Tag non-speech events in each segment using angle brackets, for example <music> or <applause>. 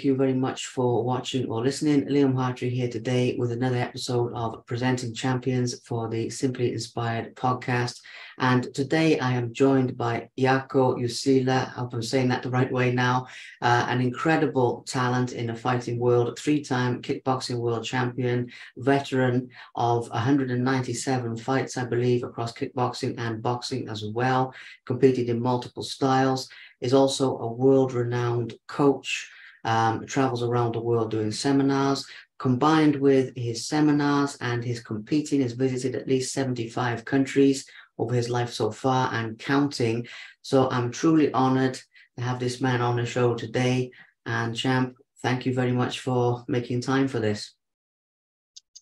thank you very much for watching or listening. Liam Hartree here today with another episode of Presenting Champions for the Simply Inspired podcast. And today I am joined by Jarkko Jussila, I hope I'm saying that the right way now, uh, an incredible talent in the fighting world, three-time kickboxing world champion, veteran of 197 fights, I believe, across kickboxing and boxing as well, competed in multiple styles is also a world-renowned coach, um, travels around the world doing seminars. Combined with his seminars and his competing, has visited at least 75 countries over his life so far and counting. So I'm truly honored to have this man on the show today. And Champ, thank you very much for making time for this.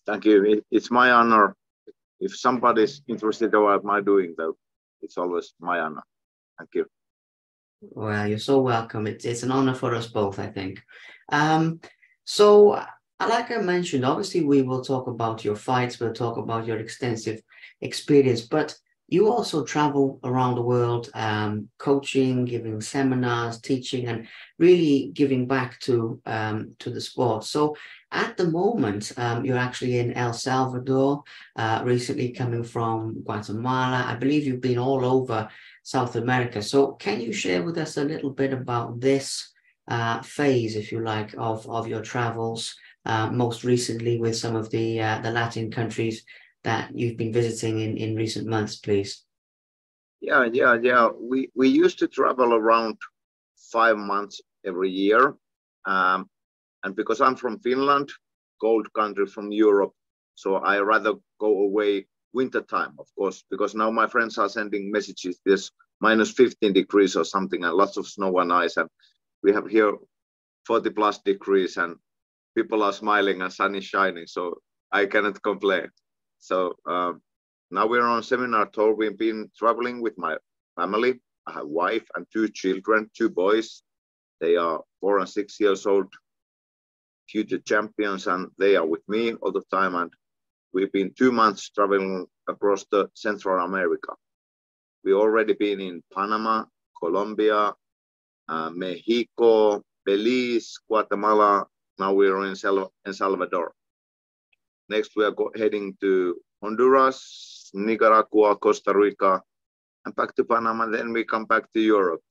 Thank you. It's my honor. If somebody's interested about my doing, though, it's always my honor. Thank you. Well, you're so welcome. It's it's an honor for us both, I think. Um, so, uh, like I mentioned, obviously we will talk about your fights. We'll talk about your extensive experience, but you also travel around the world, um, coaching, giving seminars, teaching, and really giving back to um, to the sport. So, at the moment, um, you're actually in El Salvador. Uh, recently, coming from Guatemala, I believe you've been all over South America. So can you share with us a little bit about this uh, phase, if you like, of, of your travels, uh, most recently with some of the, uh, the Latin countries that you've been visiting in, in recent months, please? Yeah, yeah, yeah. We, we used to travel around five months every year. Um, and because I'm from Finland, cold country from Europe, so I rather go away winter time, of course, because now my friends are sending messages. There's minus 15 degrees or something, and lots of snow and ice, and we have here 40 plus degrees, and people are smiling and sun is shining. So I cannot complain. So um, now we're on seminar tour. We've been traveling with my family. I have wife and two children, two boys. They are four and six years old, future champions, and they are with me all the time. And We've been two months traveling across the Central America. We already been in Panama, Colombia, uh, Mexico, Belize, Guatemala. Now we're in El Salvador. Next, we are heading to Honduras, Nicaragua, Costa Rica, and back to Panama. Then we come back to Europe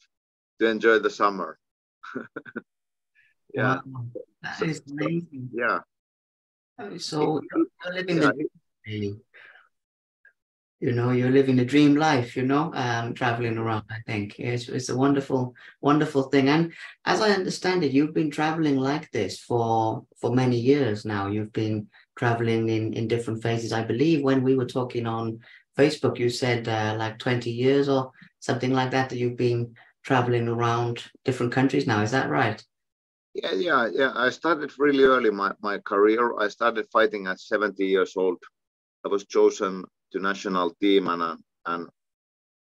to enjoy the summer. <laughs> yeah, wow. that is amazing. Yeah, so you're living the dream, you know, you're living the dream life, you know, um, traveling around, I think. It's, it's a wonderful, wonderful thing. And as I understand it, you've been traveling like this for for many years now. You've been traveling in, in different phases. I believe when we were talking on Facebook, you said uh, like 20 years or something like that, that you've been traveling around different countries now. Is that right? Yeah, yeah, yeah. I started really early my, my career. I started fighting at 70 years old. I was chosen to national team and uh, and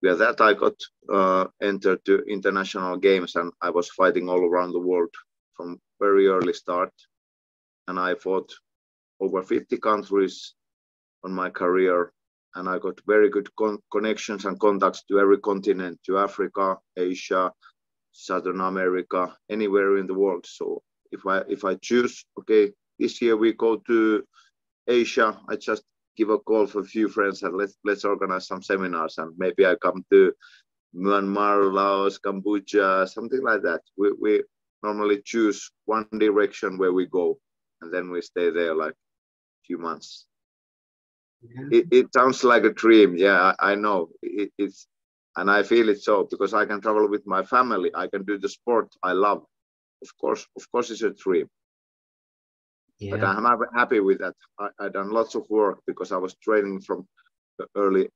with that I got uh, entered to international games and I was fighting all around the world from very early start. And I fought over 50 countries on my career and I got very good con connections and contacts to every continent, to Africa, Asia, Southern America, anywhere in the world. So if I if I choose, okay, this year we go to Asia, I just give a call for a few friends and let's let's organize some seminars and maybe I come to Myanmar, Laos, Cambodia, something like that. We we normally choose one direction where we go and then we stay there like a few months. Yeah. It, it sounds like a dream. Yeah, I, I know. It, it's and i feel it so because i can travel with my family i can do the sport i love of course of course it's a dream yeah. but i'm happy with that I, I done lots of work because i was training from the early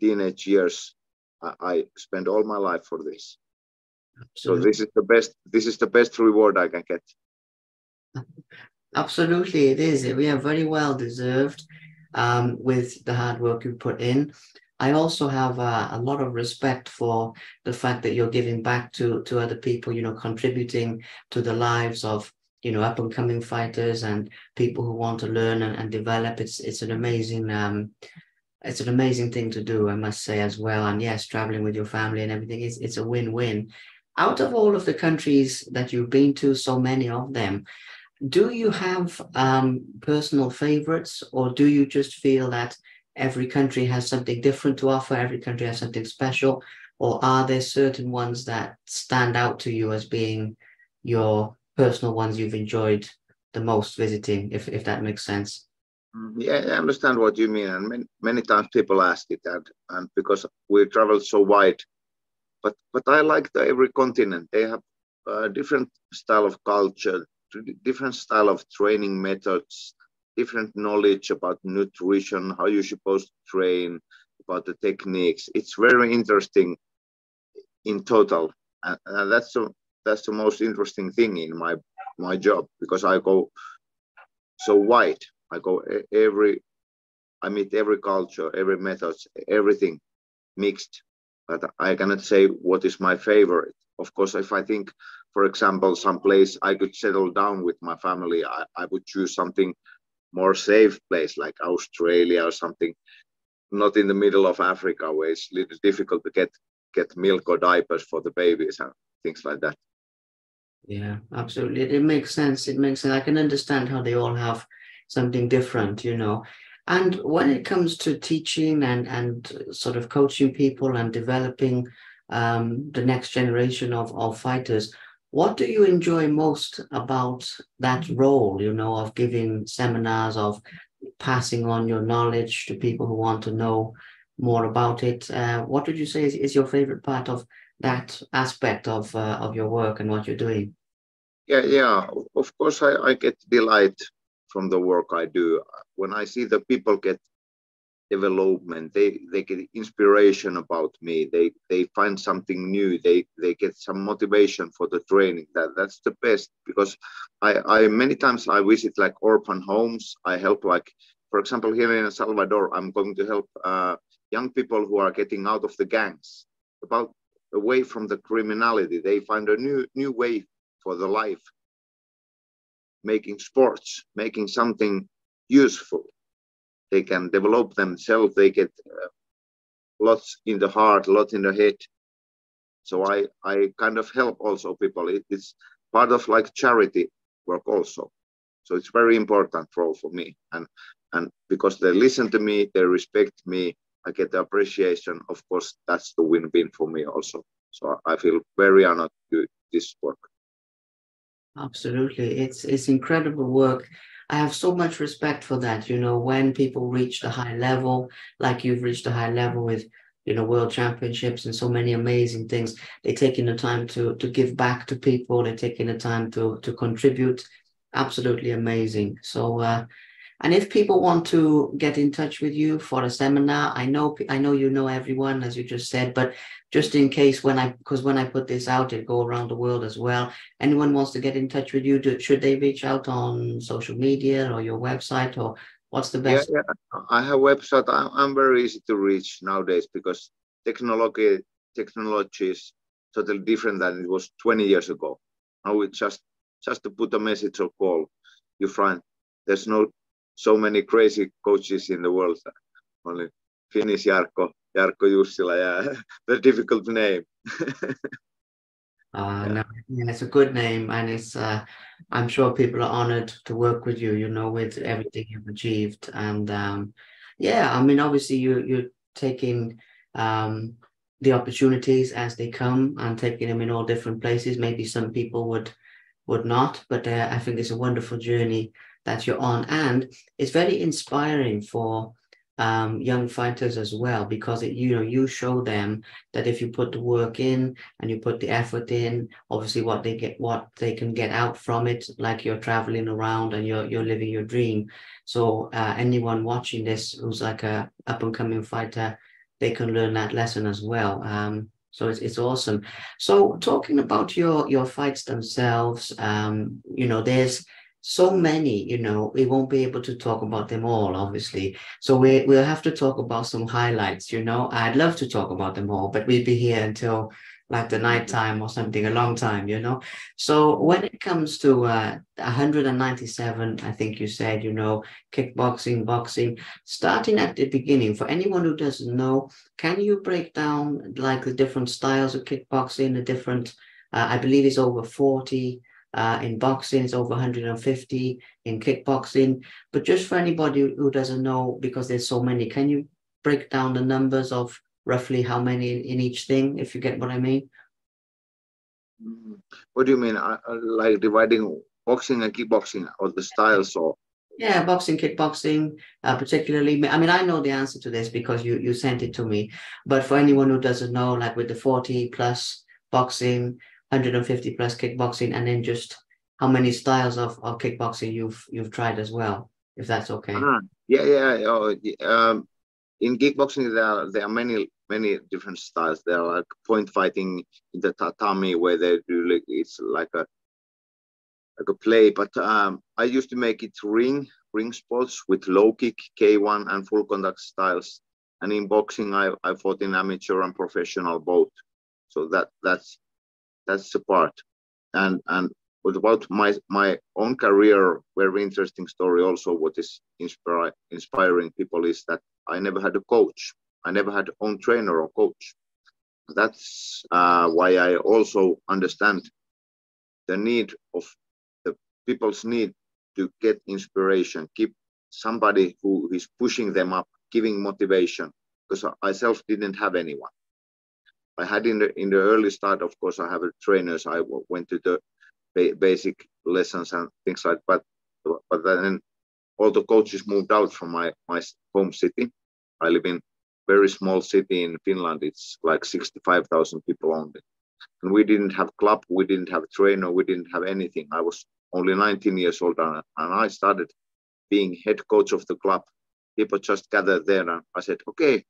teenage years i, I spent all my life for this Absolutely. so this is the best this is the best reward i can get Absolutely, it is. We are very well deserved um, with the hard work you put in. I also have a, a, lot of respect for the fact that you're giving back to to other people, you know, contributing to the lives of you know up and coming fighters and people who want to learn and, and develop. It's it's an amazing um, it's an amazing thing to do, I must say as well. And yes, traveling with your family and everything is it's a win win. out of all of the countries that you've been to, so many of them, do you have um, personal favorites or do you just feel that every country has something different to offer, every country has something special? Or are there certain ones that stand out to you as being your personal ones you've enjoyed the most visiting, if, if that makes sense? Mm, yeah, I understand what you mean. And many, many times people ask it, and, and because we travel so wide, but but I like the every continent. They have a different style of culture, different style of training methods, different knowledge about nutrition, how you're supposed to train, about the techniques. It's very interesting in total, and, and that's the that's the most interesting thing in my my job because I go so wide. I go every, I meet every culture, every methods, everything mixed. But I cannot say what is my favorite. Of course, if I think, for example, some place I could settle down with my family, I, I would choose something more safe place like Australia or something, not in the middle of Africa where it's a little difficult to get get milk or diapers for the babies and things like that. Yeah, absolutely. It, makes sense. It makes sense. I can understand how they all have something different, you know. And when it comes to teaching and and sort of coaching people and developing um, the next generation of, of fighters, what do you enjoy most about that role, you know, of giving seminars, of passing on your knowledge to people who want to know more about it? Uh, what would you say is, is your favorite part of that aspect of uh, of your work and what you're doing? Yeah, yeah. Of course, I, I get delight from the work I do. When I see the people get development, they they get inspiration about me. They they find something new. They they get some motivation for the training. That that's the best because I I many times I visit like orphan homes. I help like for example here in El Salvador, I'm going to help uh, young people who are getting out of the gangs about away from the criminality. They find a new new way for the life, making sports, making something useful. They can develop themselves. They get uh, lots in the heart, lots in the head. So I I kind of help also people. It, it's part of like charity work also. So it's very important role for me. And and because they listen to me, they respect me, I get the appreciation. Of course, that's the win-win for me also. So I feel very honored to do this work. Absolutely, it's it's incredible work. I have so much respect for that. You know, when people reach the high level, like you've reached a high level with, you know, world championships and so many amazing things, they're taking the time to to give back to people. They're taking the time to to contribute. Absolutely amazing. So uh, and if people want to get in touch with you for a seminar, I know I know you know everyone as you just said, but just in case when I because when I put this out, it go around the world as well. Anyone wants to get in touch with you, do, should they reach out on social media or your website or what's the best? Yeah, yeah. I have website. I'm, I'm very easy to reach nowadays because technology technology is totally different than it was 20 years ago. Now it's just just to put a message or call, you find there's no so many crazy coaches in the world. Only Finnish Jarkko, Jarkko Jussila, yeah, <laughs> very difficult name. <laughs> Uh, no, yeah, it's a good name, and it's. Uh, I'm sure people are honored to work with you. You know, with everything you've achieved, and um, yeah, I mean, obviously, you you're taking um, the opportunities as they come and taking them in all different places. Maybe some people would would not, but uh, I think it's a wonderful journey that you're on. And it's very inspiring for um, young fighters as well, because it, you know, you show them that if you put the work in and you put the effort in, obviously what they get, what they can get out from it, like you're traveling around and you're, you're living your dream. So uh, anyone watching this who's like a up and coming fighter, they can learn that lesson as well. Um, so it's, it's awesome. So talking about your your fights themselves, um, you know, there's so many, you know, we won't be able to talk about them all, obviously. So we, we'll have to talk about some highlights, you know. I'd love to talk about them all, but we'd be here until like the night time or something, a long time, you know. So when it comes to uh, 197, I think you said, you know, kickboxing, boxing, starting at the beginning, for anyone who doesn't know, can you break down like the different styles of kickboxing, the different Uh, I believe it's over 40 uh, in boxing, it's over 150 in kickboxing. But just for anybody who doesn't know, because there's so many, can you break down the numbers of roughly how many in each thing, if you get what I mean? What do you mean? Uh, uh, like dividing boxing and kickboxing or the styles or? Yeah, boxing, kickboxing, uh, particularly. I mean, I know the answer to this because you you sent it to me. But for anyone who doesn't know, like with the 40 plus boxing, 150 plus kickboxing, and then just how many styles of, of kickboxing you've you've tried as well, if that's okay. Uh-huh. Yeah, yeah. Oh, um, in kickboxing, there are, there are many many different styles. There are like point fighting in the tatami where they do like it's like a like a play. But um, I used to make it ring ring sports with low kick, K1, and full contact styles. And in boxing, I, I fought in amateur and professional both. So that that's that's the part. And and about my my own career, very interesting story. Also, what is inspire, inspiring people is that I never had a coach. I never had own trainer or coach. That's uh, why I also understand the need of the people's need to get inspiration, keep somebody who is pushing them up, giving motivation. Because I self didn't have anyone. I had in the in the early start, of course, I have a trainers. I went to the ba- basic lessons and things like. But but then all the coaches moved out from my my home city. I live in a very small city in Finland. It's like 65,000 people only. And we didn't have club, we didn't have trainer, we didn't have anything. I was only 19 years old and, and I started being head coach of the club. People just gathered there and I said, okay,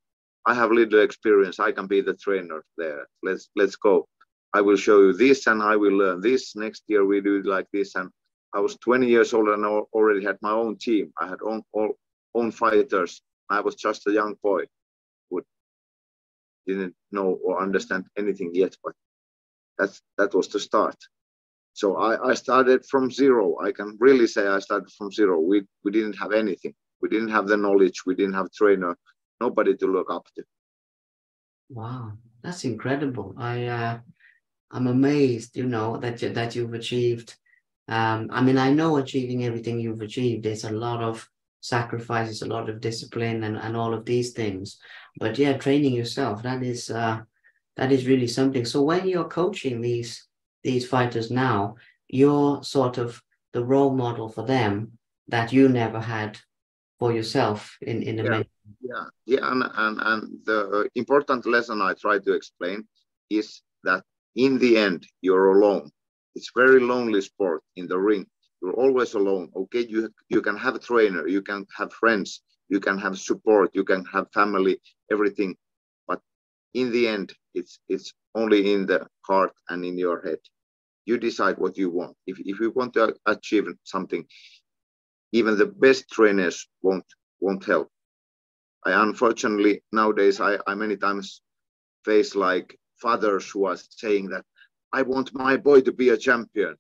I have little experience. I can be the trainer there. Let's let's go. I will show you this and I will learn this. Next year we do it like this. And I was 20 years old and I already had my own team. I had own all, own fighters. I was just a young boy who didn't know or understand anything yet, but that's that was the start. So I, I started from zero. I can really say I started from zero. We we didn't have anything. We didn't have the knowledge. We didn't have trainer. Nobody to look up to. Wow, that's incredible. I uh, I'm amazed, you know, that you, that you've achieved. Um, I mean, I know achieving everything you've achieved. There's a lot of sacrifices, a lot of discipline, and, and all of these things. But yeah, training yourself that is uh, that is really something. So when you're coaching these these fighters now, you're sort of the role model for them that you never had for yourself in in a yeah, yeah yeah and, and and the important lesson i try to explain is that in the end you're alone. It's very lonely sport in the ring. You're always alone okay? You you can have a trainer you can have friends you can have support you can have family everything. But in the end it's it's only in the heart and in your head. You decide what you want. If, if you want to achieve something even the best trainers won't won't help i unfortunately nowadays i, I many times face like fathers who are saying that I want my boy to be a champion.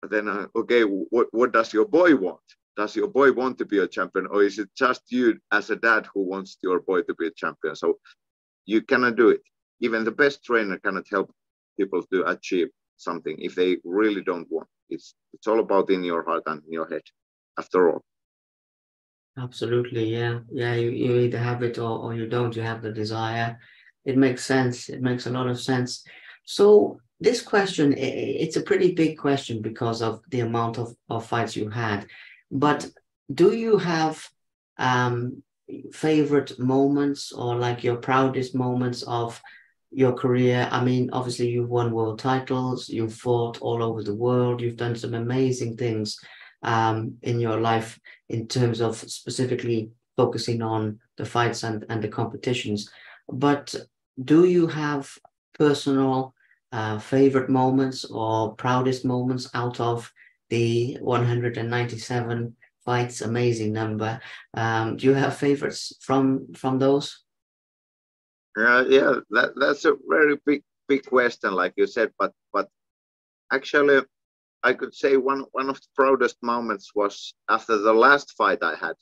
But then, uh, okay, what, what does your boy want? Does your boy want to be a champion, or is it just you as a dad who wants your boy to be a champion? So you cannot do it. Even the best trainer cannot help people to achieve something if they really don't want. It's it's all about in your heart and in your head, after all. Absolutely, yeah, yeah. You, you either have it or, or you don't. You have the desire. It makes sense. It makes a lot of sense. So this question, it's a pretty big question because of the amount of, of fights you had. But do you have um, favorite moments or like your proudest moments of your career? I mean, obviously, you've won world titles, you've fought all over the world, you've done some amazing things um, in your life in terms of specifically focusing on the fights and, and the competitions. But do you have personal uh, favorite moments or proudest moments out of the 197 fights? Amazing number. Um, do you have favorites from from those? Uh, yeah, that, that's a very big big question, like you said. But but actually, I could say one one of the proudest moments was after the last fight I had.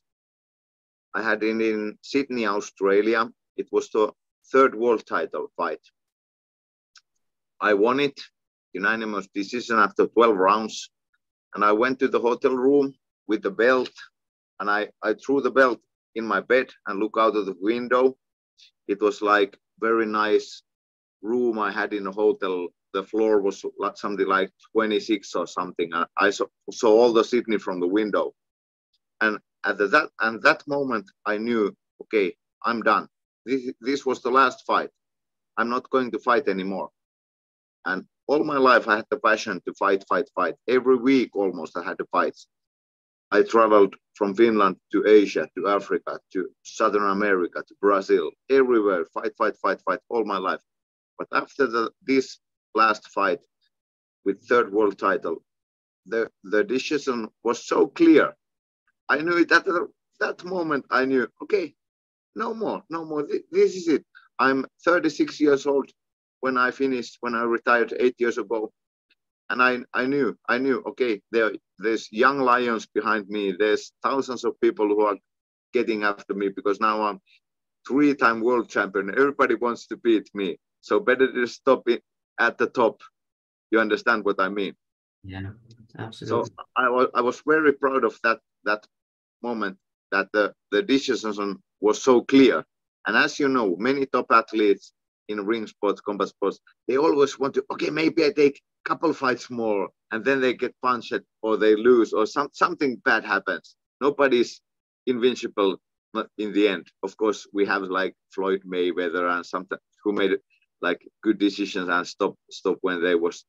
I had in, in Sydney, Australia. It was the third world title fight. I won it unanimous decision after 12 rounds. And I went to the hotel room with the belt and I, I threw the belt in my bed and look out of the window. It was like very nice room I had in a hotel. The floor was like something like 26 or something. I saw, saw all the Sydney from the window. And at that and that moment I knew, okay, I'm done. This, this was the last fight. I'm not going to fight anymore. And all my life I had the passion to fight, fight, fight. Every week almost I had the fights. I traveled from Finland to Asia, to Africa, to Southern America, to Brazil, everywhere, fight, fight, fight, fight, all my life. But after the, this last fight with third world title, the, the decision was so clear. I knew it at that moment. I knew, okay, no more, no more. This is it. I'm 36 years old when I finished, when I retired eight years ago. And I, I knew, I knew, okay, there, there's young lions behind me. There's thousands of people who are getting after me because now I'm three-time world champion. Everybody wants to beat me. So better to stop it at the top. You understand what I mean? Yeah, absolutely. So I was, I was very proud of that, that moment that the, the decision was so clear. And as you know, many top athletes in ring sports, combat sports, they always want to, okay, maybe I take a couple fights more and then they get punched or they lose or some, something bad happens. Nobody's invincible in the end. Of course, we have like Floyd Mayweather and something who made like good decisions and stop stop when they was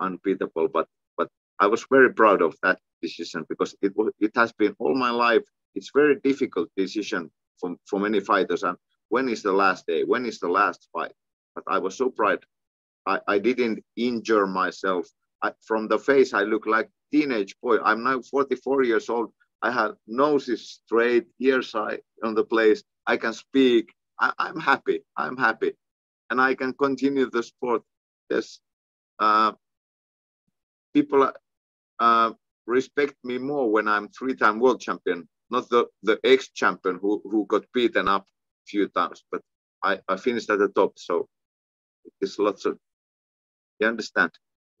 unbeatable. But but I was very proud of that decision because it was it has been all my life. It's very difficult decision for, for many fighters. And when is the last day? When is the last fight? But I was so proud. I, I didn't injure myself. I, from the face, I look like teenage boy. I'm now 44 years old. I have nose is straight, ears on the place. I can speak. I, am happy. I'm happy, and I can continue the sport. There's uh, people uh, respect me more when I'm three-time world champion not the, the ex-champion who, who got beaten up a few times, but I, I finished at the top. So it's lots of, you understand?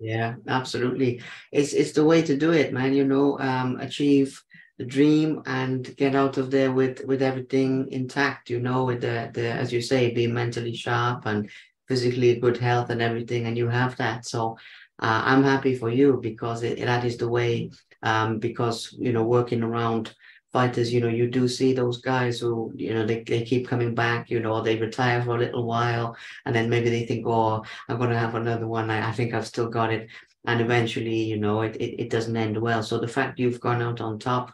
Yeah, absolutely. It's it's the way to do it, man. You know, um, achieve the dream and get out of there with with everything intact. You know, with the the as you say, be mentally sharp and physically good health and everything, and you have that. So uh, I'm happy for you because it, that is the way. Um, because you know, working around fighters, you know, you do see those guys who, you know, they, they keep coming back, you know, they retire for a little while and then maybe they think, oh, I'm going to have another one. I, I think I've still got it. And eventually, you know, it, it, it doesn't end well. So the fact you've gone out on top,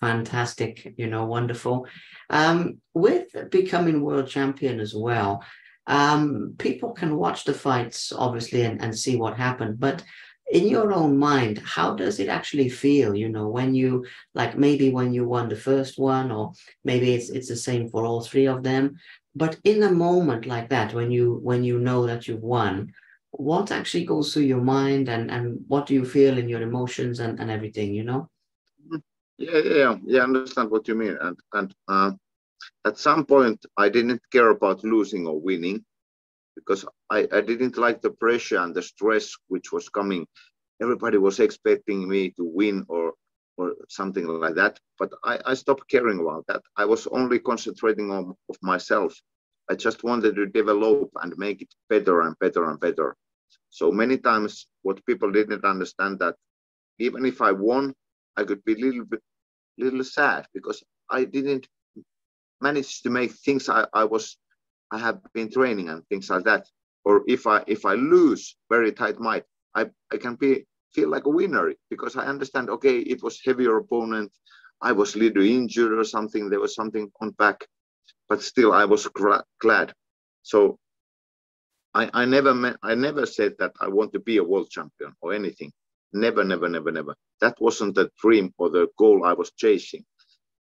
fantastic, you know, wonderful. Um, with becoming world champion as well, um, people can watch the fights, obviously, and, and see what happened. But in your own mind, how does it actually feel? You know, when you like maybe when you won the first one, or maybe it's it's the same for all three of them. But in a moment like that, when you when you know that you've won, what actually goes through your mind and and what do you feel in your emotions and, and everything, you know? Yeah, yeah, yeah. I understand what you mean. And and uh, at some point I didn't care about losing or winning because I, I didn't like the pressure and the stress which was coming. Everybody was expecting me to win or or something like that. But I, I stopped caring about that. I was only concentrating on of myself. I just wanted to develop and make it better and better and better. So many times what people didn't understand that even if I won, I could be a little bit little sad because I didn't manage to make things I, I was I have been training and things like that. Or if I if I lose very tight might, I, I can be feel like a winner because I understand, okay, it was heavier opponent. I was a little injured or something. There was something on back, but still I was glad. So I, I never I never said that I want to be a world champion or anything. Never, never, never, never. That wasn't the dream or the goal I was chasing.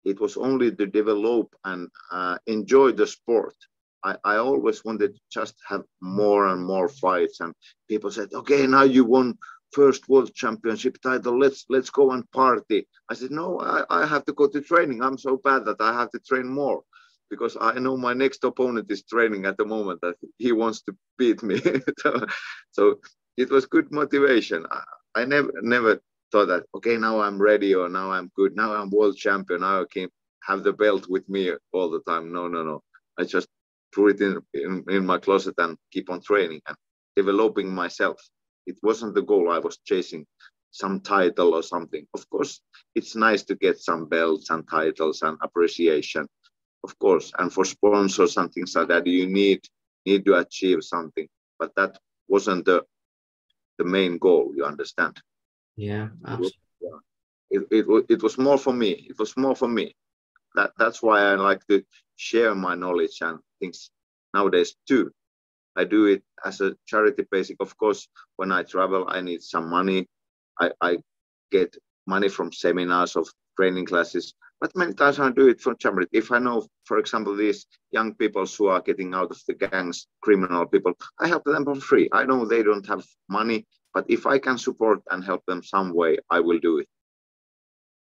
It was only to develop and uh, enjoy the sport I, I always wanted to just have more and more fights. And people said, okay, now you won first world championship title. Let's let's go and party. I said, no, I, I have to go to training. I'm so bad that I have to train more because I know my next opponent is training at the moment that he wants to beat me. <laughs> so, so it was good motivation. I, never never thought that okay now I'm ready or now I'm good now I'm world champion now I can have the belt with me all the time. No no no. I just threw it in, in in my closet and keep on training and developing myself. It wasn't the goal I was chasing some title or something. Of course, it's nice to get some belts and titles and appreciation, of course. And for sponsors and things like that, you need need to achieve something. But that wasn't the the main goal. You understand? Yeah, absolutely. It, it, it, was more for me. It was more for me. That that's why I like to share my knowledge and things nowadays too. I do it as a charity basic. Of course, when I travel, I need some money I, I get money from seminars of training classes, but many times I do it for charity. If I know, for example, these young people who are getting out of the gangs, criminal people, I help them for free. I know they don't have money, but if I can support and help them some way, I will do it.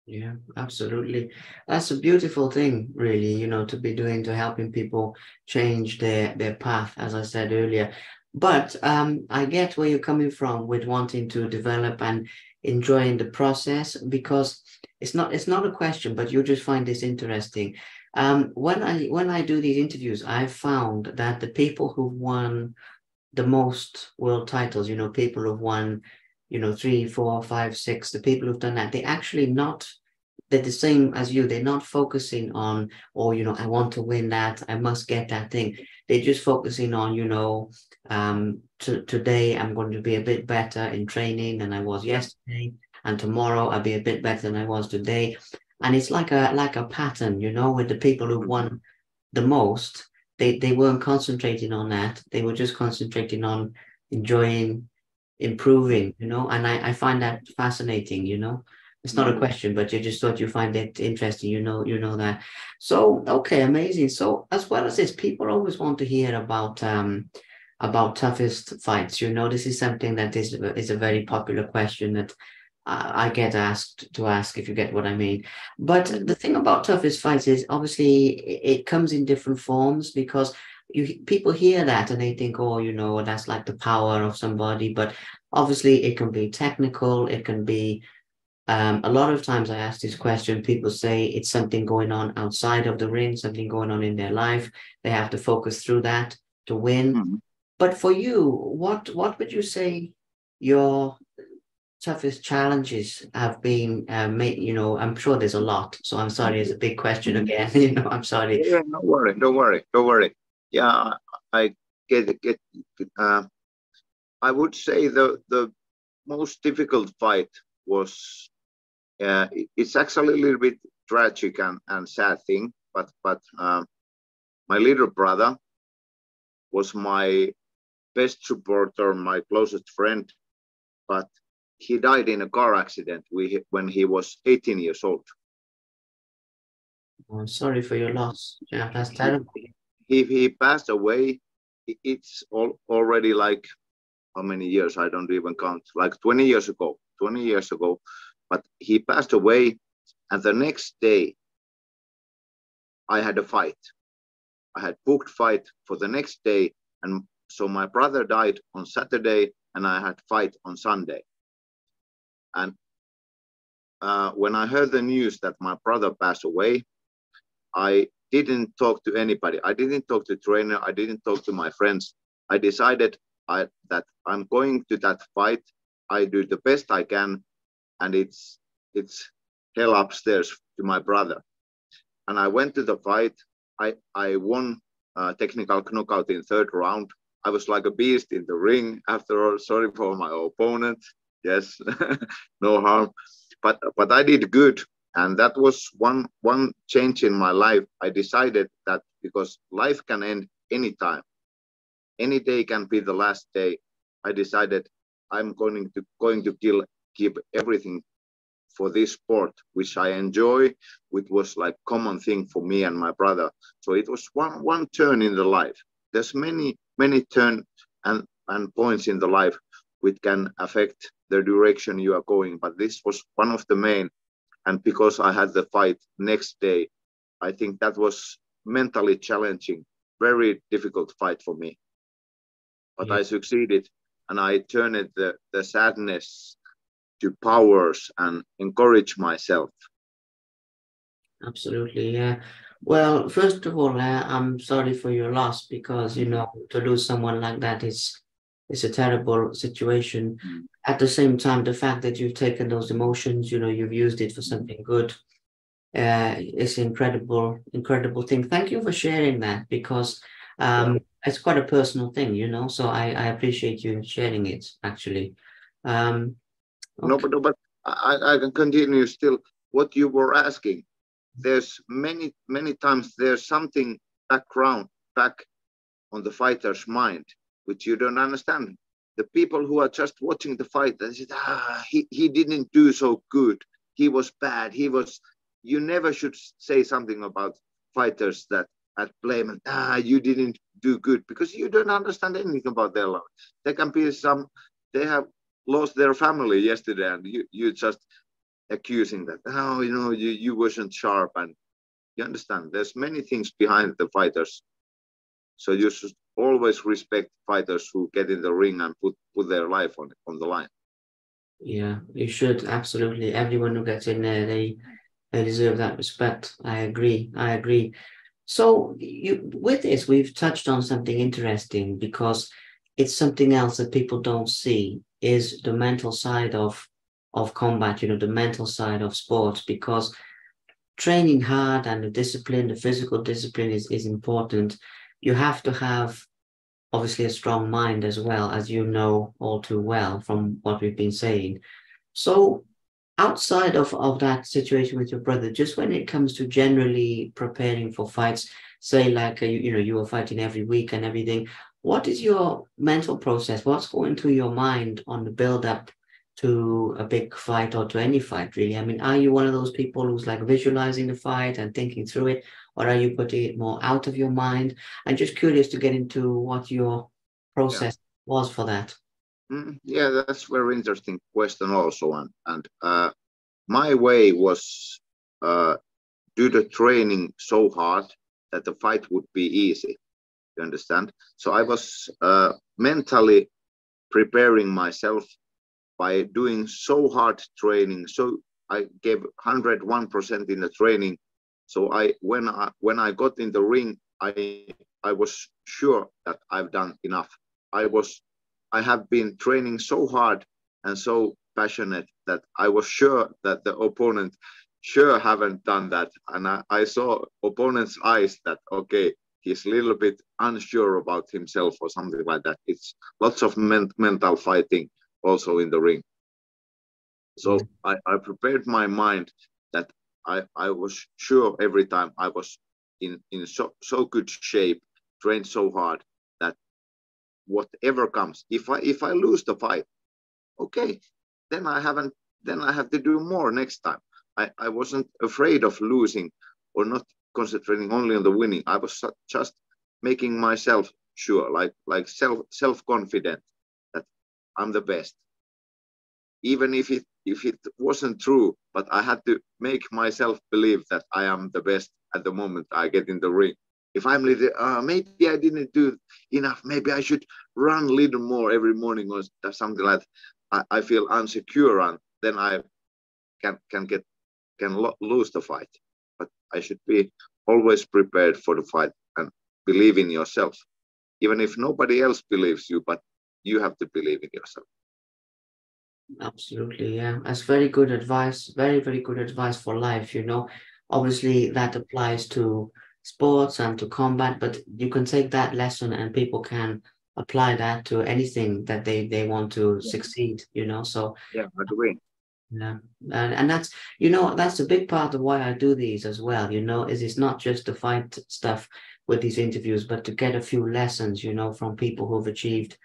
Yeah, absolutely. That's a beautiful thing, really, you know, to be doing to helping people change their their path, as I said earlier. But um, I get where you're coming from with wanting to develop and enjoying the process because it's not it's not a question, but you just find this interesting. Um, when I when I do these interviews, I've found that the people who've won the most world titles, you know, people who've won, you know, three, four, five, six, the people who've done that, they actually not they're the same as you. They're not focusing on, oh, you know, I want to win that. I must get that thing. They're just focusing on, you know, um, to, today I'm going to be a bit better in training than I was yesterday, and tomorrow I'll be a bit better than I was today. And it's like a like a pattern, you know, with the people who won the most. They they weren't concentrating on that. They were just concentrating on enjoying, improving, you know. And I I find that fascinating, you know it's not a mm. question, but you just thought you find it interesting. You know, you know that. So okay, amazing. So as well as this, people always want to hear about um about toughest fights. You know, this is something that is is a very popular question that I get asked to ask if you get what I mean. But the thing about toughest fights is obviously it comes in different forms because you people hear that and they think, oh, you know, that's like the power of somebody. But obviously, it can be technical. It can be um, a lot of times I ask this question, people say it's something going on outside of the ring, something going on in their life. They have to focus through that to win. Mm-hmm. But for you, what what would you say your toughest challenges have been uh, made? You know, I'm sure there's a lot. So I'm sorry, it's a big question mm-hmm. again. <laughs> you know, I'm sorry. Yeah, don't worry, don't worry, don't worry. Yeah, I get get. Uh, I would say the the most difficult fight was uh, it's actually a little bit tragic and, and sad thing, but but um, my little brother was my best supporter, my closest friend, but he died in a car accident when he was 18 years old. I'm sorry for your loss. Yeah, that's terrible. He, he passed away. It's all, already like how many years? I don't even count. Like 20 years ago. 20 years ago. But he passed away, and the next day, I had a fight. I had booked fight for the next day, and so my brother died on Saturday, and I had fight on Sunday. And uh, when I heard the news that my brother passed away, I didn't talk to anybody. I didn't talk to trainer. I didn't talk to my friends. I decided I, that I'm going to that fight. I do the best I can and it's it's hell upstairs to my brother. And I went to the fight. I I won technical knockout in third round. I was like a beast in the ring. After all, sorry for my opponent. Yes, <laughs> no harm, but but I did good, and that was one one change in my life. I decided that because life can end anytime, any day can be the last day. I decided I'm going to going to kill give everything for this sport, which I enjoy, which was like common thing for me and my brother. So it was one one turn in the life. There's many many turn and and points in the life which can affect the direction you are going. But this was one of the main. And because I had the fight next day, I think that was mentally challenging, very difficult fight for me. But yeah. I succeeded and I turned the, the sadness to powers and encourage myself. Absolutely, yeah. Well, first of all, uh, I'm sorry for your loss because you know to lose someone like that is is a terrible situation. Mm. At the same time, the fact that you've taken those emotions, you know, you've used it for something good, uh, is incredible, incredible thing. Thank you for sharing that because um, it's quite a personal thing, you know. So I, I appreciate you sharing it. Actually, um, okay. no, but but I, I can continue still. What you were asking, there's many many times there's something background back on the fighter's mind which you don't understand. The people who are just watching the fight, they said, ah, he, he didn't do so good. He was bad. He was. You never should say something about fighters that at blame and ah, you didn't do good because you don't understand anything about their life. There can be some. They have lost their family yesterday, and you you just accusing that. Oh, you know, you you wasn't sharp, and you understand. There's many things behind the fighters. So you should always respect fighters who get in the ring and put put their life on on the line. Yeah, you should absolutely. Everyone who gets in there, they they deserve that respect. I agree. I agree. So you with this, we've touched on something interesting because it's something else that people don't see is the mental side of of combat. You know, the mental side of sports because training hard and the discipline, the physical discipline is is important you have to have obviously a strong mind as well, as you know all too well from what we've been saying. So outside of, of that situation with your brother, just when it comes to generally preparing for fights, say like, uh, you, you know, you were fighting every week and everything, what is your mental process? What's going through your mind on the build up to a big fight or to any fight really? I mean, are you one of those people who's like visualizing the fight and thinking through it? Or are you putting it more out of your mind? I'm just curious to get into what your process yeah. was for that. Mm, yeah, that's very interesting question also, and and uh, my way was uh, do the training so hard that the fight would be easy. You understand? So I was uh, mentally preparing myself by doing so hard training. So I gave 101% in the training so I when I when I got in the ring, I I was sure that I've done enough. I was I have been training so hard and so passionate that I was sure that the opponent sure haven't done that. And I, I saw opponent's eyes that okay, he's a little bit unsure about himself or something like that. It's lots of men mental fighting also in the ring. So mm. I, I prepared my mind that I, I was sure every time I was in, in so, so good shape, trained so hard that whatever comes, if I if I lose the fight, okay, then I haven't then I have to do more next time. I, I wasn't afraid of losing or not concentrating only on the winning. I was just making myself sure, like like self self confident that I'm the best. Even if it if it wasn't true, but I had to make myself believe that I am the best at the moment I get in the ring. If I'm little, uh, maybe I didn't do enough. Maybe I should run a little more every morning or something like that. I, I feel insecure and then I can can get can lo lose the fight. But I should be always prepared for the fight and believe in yourself, even if nobody else believes you. But you have to believe in yourself. Absolutely, yeah. That's very good advice. Very, very good advice for life, you know. Obviously, that applies to sports and to combat, but you can take that lesson and people can apply that to anything that they they want to yeah. succeed, you know. So yeah, I agree. Yeah, and, and that's you know that's a big part of why I do these as well. You know, is it's not just to fight stuff with these interviews, but to get a few lessons, you know, from people who've achieved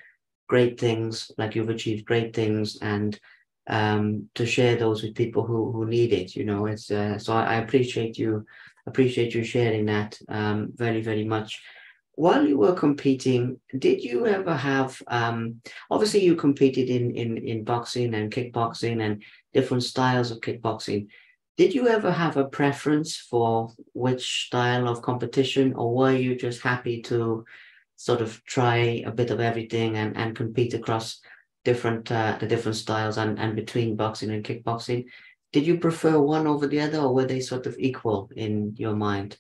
great things, like you've achieved great things, and um, to share those with people who who need it. You know, it's uh, so I, appreciate you appreciate you sharing that um, very very much. While you were competing, did you ever have? Um, obviously, you competed in in in boxing and kickboxing and different styles of kickboxing. Did you ever have a preference for which style of competition, or were you just happy to sort of try a bit of everything and, and compete across different uh, the different styles and, and between boxing and kickboxing. Did you prefer one over the other, or were they sort of equal in your mind?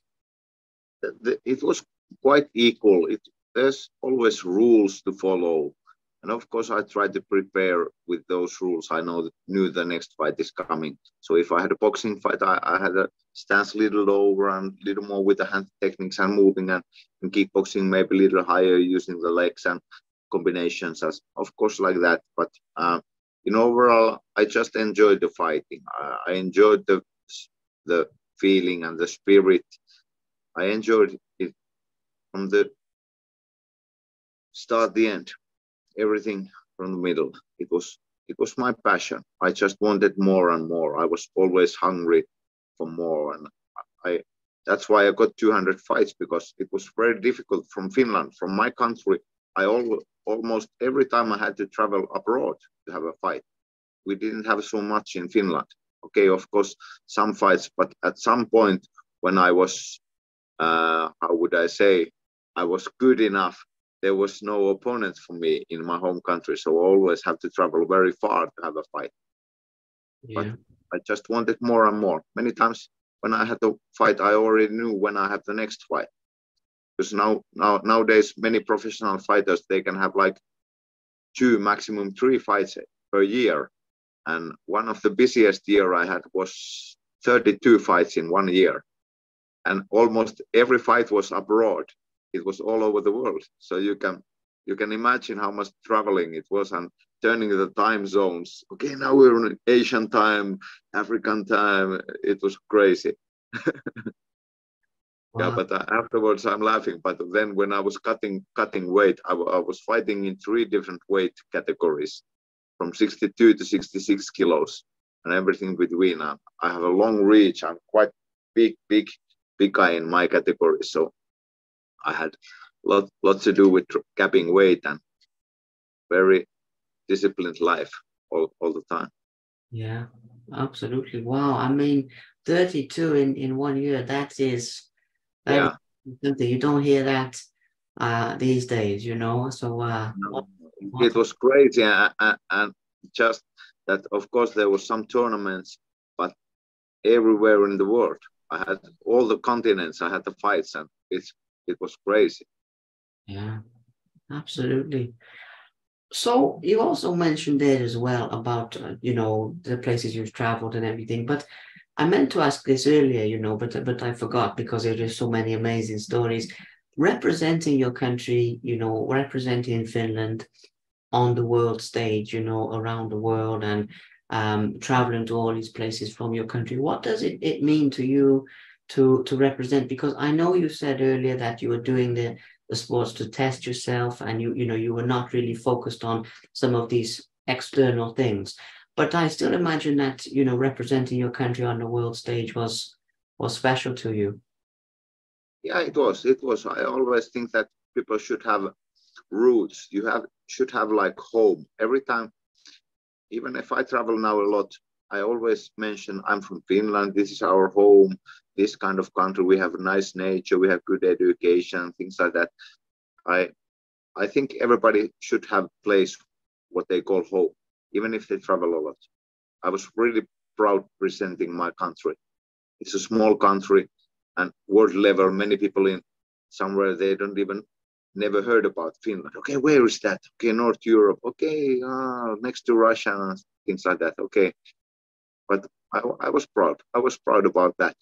It was quite equal. It, there's always rules to follow, and of course, I tried to prepare with those rules. I know knew the next fight is coming. So if I had a boxing fight, I, I had a stance a little lower and a little more with the hand techniques and moving, and in kickboxing maybe a little higher using the legs and combinations, as of course like that. But uh, in overall, I just enjoyed the fighting. I, I enjoyed the the feeling and the spirit. I enjoyed it from the start, the end everything from the middle. It was it was my passion. I just wanted more and more. I was always hungry for more, and I that's why I got 200 fights because it was very difficult from Finland, from my country. I al- almost every time I had to travel abroad to have a fight. We didn't have so much in Finland. Okay, of course, some fights, but at some point when I was, uh, how would I say, I was good enough there was no opponent for me in my home country, so I always have to travel very far to have a fight. Yeah. But I just wanted more and more. Many times when I had to fight, I already knew when I have the next fight. Because now, now nowadays, many professional fighters they can have like two, maximum three fights per year. And one of the busiest year I had was 32 fights in one year. And almost every fight was abroad it was all over the world. So you can you can imagine how much traveling it was and turning the time zones. Okay, now we're in Asian time, African time. It was crazy. <laughs> wow. Yeah, but uh, afterwards I'm laughing. But then when I was cutting cutting weight, I, I was fighting in three different weight categories, from 62 to 66 kilos, and everything between. I have a long reach. I'm quite big, big, big guy in my category. So I had lot lot to do with capping weight and very disciplined life all, all the time. Yeah, absolutely. Wow. I mean, 32 in, in one year, that is yeah. something you don't hear that uh, these days, you know. So uh, no, it was crazy. And, and just that, of course, there was some tournaments, but everywhere in the world, I had all the continents, I had the fights, and it's it was crazy. Yeah, absolutely. So you also mentioned there as well about uh, you know the places you've traveled and everything, but I meant to ask this earlier, you know, but but I forgot because there are so many amazing stories representing your country, you know, representing Finland on the world stage, you know, around the world and um, traveling to all these places from your country. What does it, it mean to you to to represent because i know you said earlier that you were doing the the sports to test yourself and you you know you were not really focused on some of these external things. But i still imagine that you know representing your country on the world stage was was special to you. Yeah it was it was. I always think that people should have roots. You have should have like home. Every time even if i travel now a lot I always mention I'm from Finland. This is our home. This kind of country. We have nice nature. We have good education. Things like that. I I think everybody should have place what they call home, even if they travel a lot. I was really proud presenting my country. It's a small country, and world level, many people in somewhere they don't even never heard about Finland. Okay, where is that? Okay, North Europe. Okay, uh, next to Russia, things like that. Okay, but I, I was proud. I was proud about that.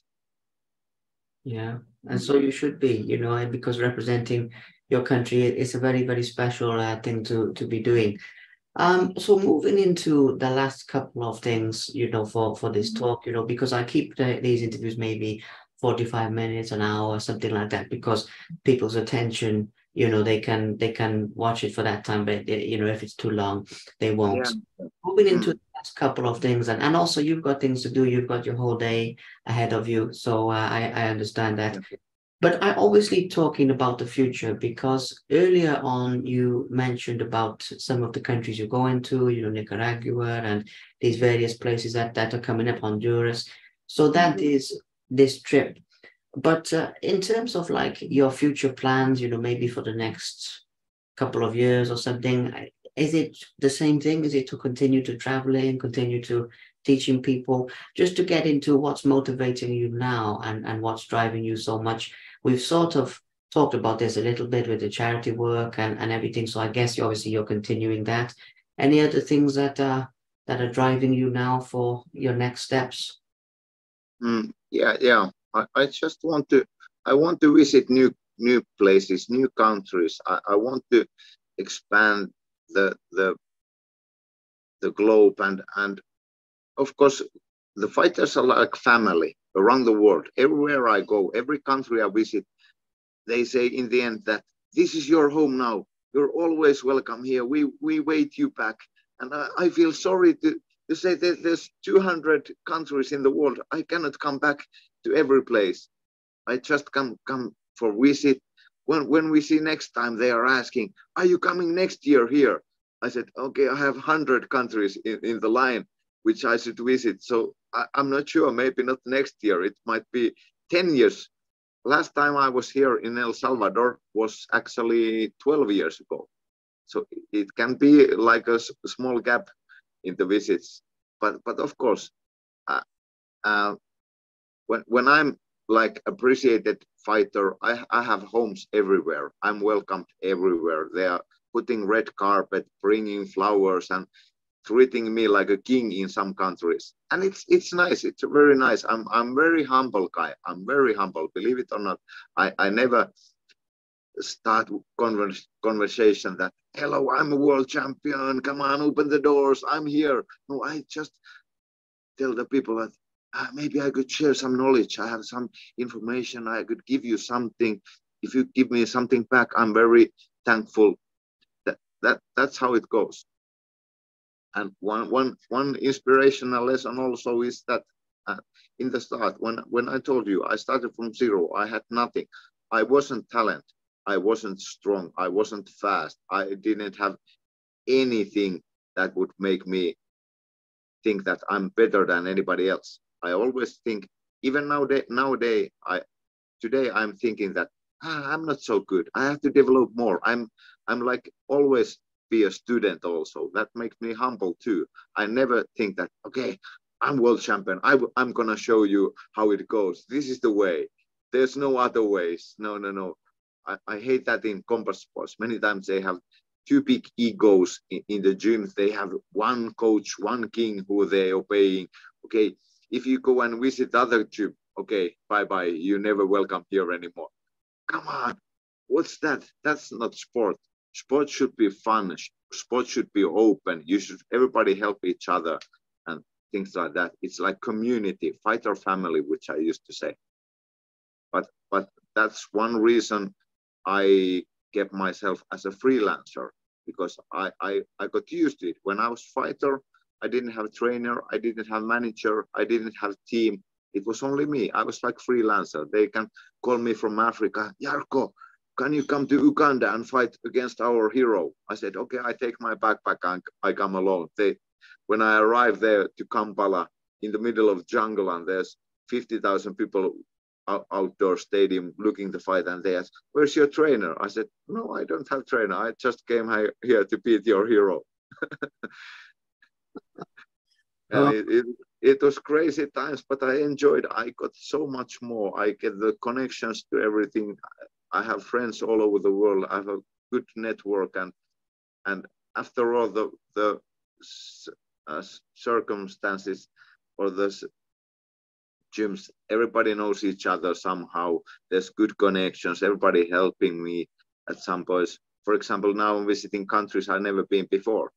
Yeah, and so you should be, you know, because representing your country is a very, very special uh, thing to to be doing. Um, so moving into the last couple of things, you know, for for this mm-hmm. talk, you know, because I keep the, these interviews maybe 45 minutes, an hour, something like that, because people's attention you know they can they can watch it for that time but you know if it's too long they won't yeah. moving into mm. Couple of things. And, and also you've got things to do. You've got your whole day ahead of you. So uh, i i understand that. But i obviously talking about the future because earlier on you mentioned about some of the countries you're going to you know nicaragua and these various places that that are coming up honduras. So that mm-hmm. is this trip. But uh, in terms of like your future plans, you know, maybe for the next couple of years or something, is it the same thing? Is it to continue to traveling, and continue to teaching people, just to get into what's motivating you now and, and what's driving you so much? We've sort of talked about this a little bit with the charity work and, and everything. So I guess you obviously you're continuing that. Any other things that are that are driving you now for your next steps? Mm, yeah, yeah. I, I just want to I want to visit new new places, new countries. I, I want to expand the the the globe and and of course the fighters are like family around the world. Everywhere I go, every country I visit, they say in the end that this is your home now. You're always welcome here. We we wait you back. And I, I feel sorry to, to say that there's 200 countries in the world. I cannot come back to every place. I just come come for visit. When when we see next time, they are asking, "Are you coming next year here?" I said, "Okay, I have hundred countries in, in the line which I should visit. So I, I'm not sure. Maybe not next year. It might be ten years. Last time I was here in El Salvador was actually 12 years ago. So it can be like a small gap in the visits. But but of course, uh, uh, when when I'm like appreciated fighter, I, I have homes everywhere. I'm welcomed everywhere. They are putting red carpet, bringing flowers, and treating me like a king in some countries. And it's it's nice. It's very nice. I'm I'm very humble guy. I'm very humble. Believe it or not, I I never start converse, conversation that hello i'm a world champion come on open the doors i'm here no i just tell the people that uh, maybe I could share some knowledge. I have some information. I could give you something. If you give me something back, I'm very thankful. That, that that's how it goes. And one one one inspirational lesson also is that uh, in the start, when when I told you I started from zero, I had nothing. I wasn't talent. I wasn't strong. I wasn't fast. I didn't have anything that would make me think that I'm better than anybody else. I always think, even nowadays, nowadays I, today I'm thinking that ah, I'm not so good. I have to develop more. I'm, I'm like always be a student also. That makes me humble too. I never think that, okay, I'm world champion. I, I'm going to show you how it goes. This is the way. There's no other ways. No, no, no. I, I hate that in combat sports. Many times they have two big egos in, in the gym. They have one coach, one king who they're obeying. Okay, if you go and visit other tube, okay, bye bye, you're never welcome here anymore. Come on, what's that? That's not sport. Sport should be fun. Sport should be open. You should everybody help each other and things like that. It's like community, fighter family, which I used to say. But but that's one reason I kept myself as a freelancer because I, I, I got used to it. When I was fighter, I didn't have trainer, I didn't have manager, I didn't have team. It was only me. I was like freelancer. They can call me from Africa, Jarkko, can you come to Uganda and fight against our hero? I said, okay, I take my backpack and I come alone. They, when I arrived there to Kampala in the middle of jungle and there's 50,000 people out, outdoor stadium looking the fight and they asked, where's your trainer? I said, no, I don't have trainer. I just came here to beat your hero. <laughs> and <laughs> it, it, it was crazy times, but I enjoyed. I got so much more. I get the connections to everything. I have friends all over the world. I have a good network, and and after all, the the uh, circumstances or the gyms, everybody knows each other somehow. There's good connections. Everybody helping me at some points. For example, now I'm visiting countries I've never been before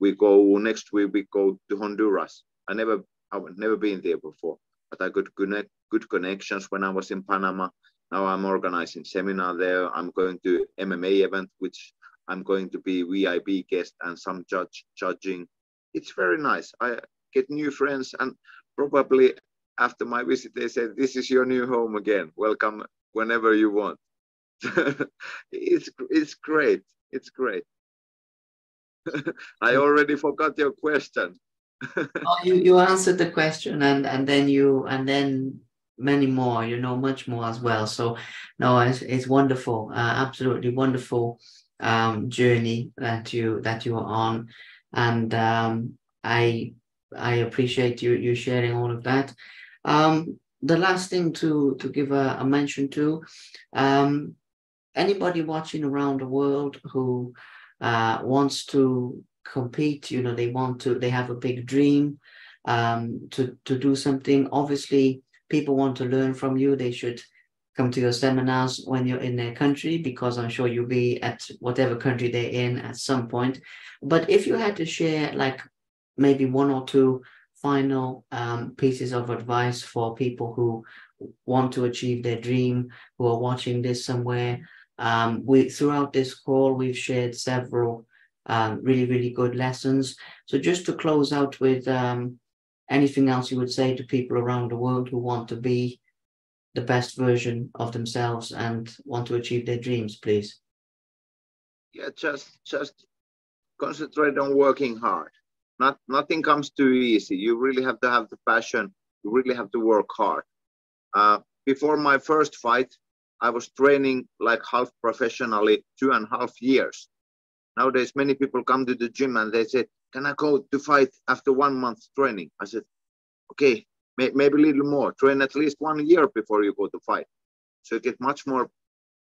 we go next week we go to honduras. I never i've never been there before but i got good, good connections when i was in panama. Now i'm organizing seminar there. I'm going to mma event which i'm going to be vip guest and some judge judging. It's very nice. I get new friends and probably after my visit they said this is your new home again. Welcome whenever you want. <laughs> It's it's great. It's great I already forgot your question. <laughs> oh, you, you answered the question and, and then you and then many more, you know, much more as well. So no, it's, it's wonderful, uh, absolutely wonderful um, journey that you that you are on, and um, I I appreciate you you sharing all of that. Um, the last thing to to give a, a mention to, um, anybody watching around the world who uh, wants to compete, you know, they want to, they have a big dream um, to to do something. Obviously, people want to learn from you. They should come to your seminars when you're in their country because I'm sure you'll be at whatever country they're in at some point. But if you had to share like maybe one or two final um, pieces of advice for people who want to achieve their dream, who are watching this somewhere, um, we throughout this call we've shared several um, really really good lessons. So just to close out with um, anything else you would say to people around the world who want to be the best version of themselves and want to achieve their dreams, please? Yeah, just just concentrate on working hard. Not nothing comes too easy. You really have to have the passion. You really have to work hard. Uh, before my first fight, I was training like half professionally two and a half years. Nowadays, many people come to the gym and they say, "Can I go to fight after one month training?" I said, "Okay, may, maybe a little more. Train at least one year before you go to fight, so you get much more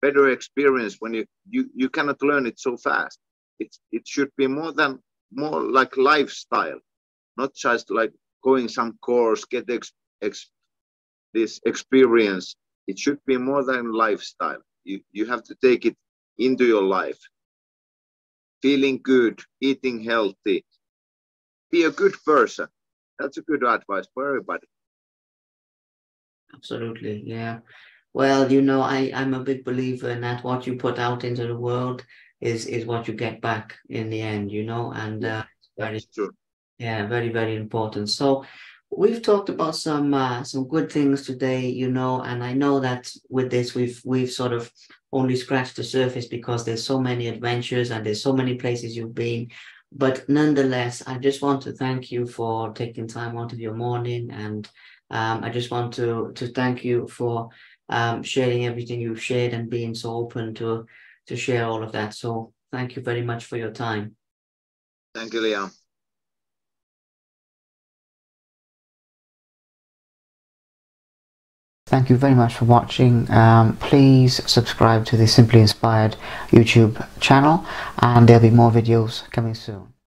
better experience when you you you cannot learn it so fast. It it should be more than more like lifestyle, not just like going some course, get ex, ex, this experience. It should be more than lifestyle. You you have to take it into your life. Feeling good, eating healthy, be a good person. That's a good advice for everybody. Absolutely, yeah. Well, you know, I, I'm a big believer in that what you put out into the world is is what you get back in the end, you know, and uh, very true. Yeah, very very important. So we've talked about some uh, some good things today, you know, and I know that with this we've we've sort of only scratched the surface because there's so many adventures and there's so many places you've been. But nonetheless, I just want to thank you for taking time out of your morning and um, I just want to to thank you for um, sharing everything you've shared and being so open to to share all of that. So thank you very much for your time. Thank you, Liam. Thank you very much for watching. Um, please subscribe to the Simply Inspired YouTube channel and there'll be more videos coming soon.